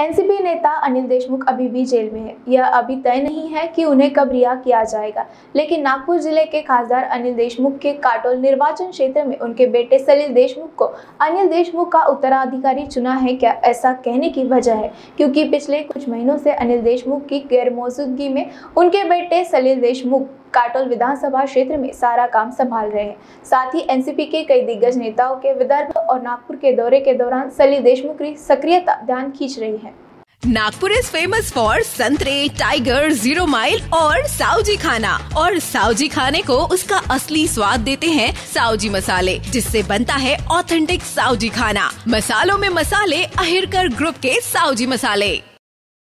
NCP नेता अनिल देशमुख अभी भी जेल में है। यह अभी तय नहीं है कि उन्हें कब रिहा किया जाएगा, लेकिन नागपुर ज़िले के खासदार अनिल देशमुख के काटोल निर्वाचन क्षेत्र में उनके बेटे सलील देशमुख को अनिल देशमुख का उत्तराधिकारी चुना है क्या? ऐसा कहने की वजह है, क्योंकि पिछले कुछ महीनों से अनिल देशमुख की गैर मौजूदगी में उनके बेटे सलील देशमुख काटोल विधानसभा क्षेत्र में सारा काम संभाल रहे हैं। साथ ही एनसीपी के कई दिग्गज नेताओं के विदर्भ और नागपुर के दौरे के दौरान सली देशमुख की सक्रियता ध्यान खींच रही है। नागपुर इज़ फ़ेमस फॉर संतरे टाइगर ज़ीरो माइल और साउजी खाना। और साउजी खाने को उसका असली स्वाद देते हैं साउजी मसाले, जिससे बनता है ऑथेंटिक साउजी खाना। मसालों में मसाले अहिरकर ग्रुप के साउजी मसाले।